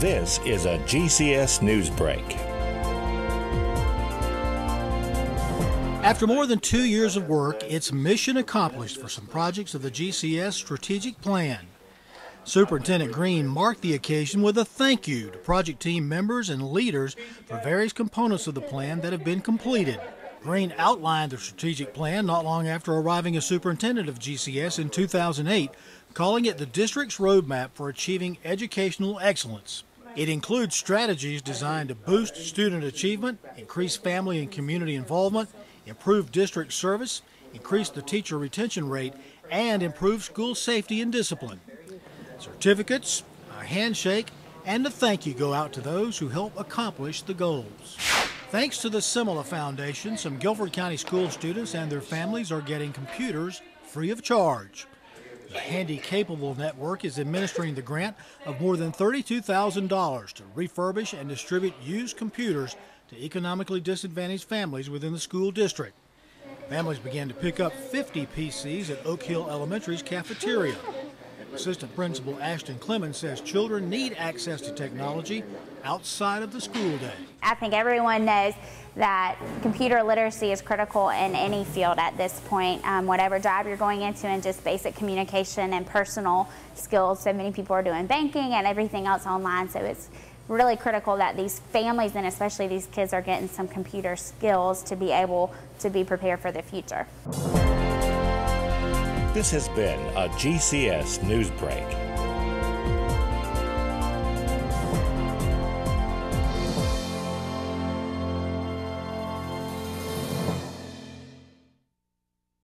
This is a GCS News Break. After more than two years of work, it's mission accomplished for some projects of the GCS strategic plan. Superintendent Green marked the occasion with a thank you to project team members and leaders for various components of the plan that have been completed. Green outlined the strategic plan not long after arriving as superintendent of GCS in 2008, calling it the district's roadmap for achieving educational excellence. It includes strategies designed to boost student achievement, increase family and community involvement, improve district service, increase the teacher retention rate, and improve school safety and discipline. Certificates, a handshake, and a thank you go out to those who help accomplish the goals. Thanks to the Cemala Foundation, some Guilford County school students and their families are getting computers free of charge. Handy Capable Network is administering the grant of more than $32,000 to refurbish and distribute used computers to economically disadvantaged families within the school district. Families began to pick up 50 PCs at Oak Hill Elementary's cafeteria. Assistant Principal Ashton Clemens says children need access to technology outside of the school day. I think everyone knows that computer literacy is critical in any field at this point, um, whatever job you're going into, and just basic communication and personal skills. So many people are doing banking and everything else online, so it's really critical that these families and especially these kids are getting some computer skills to be able to be prepared for the future. This has been a GCS News Break.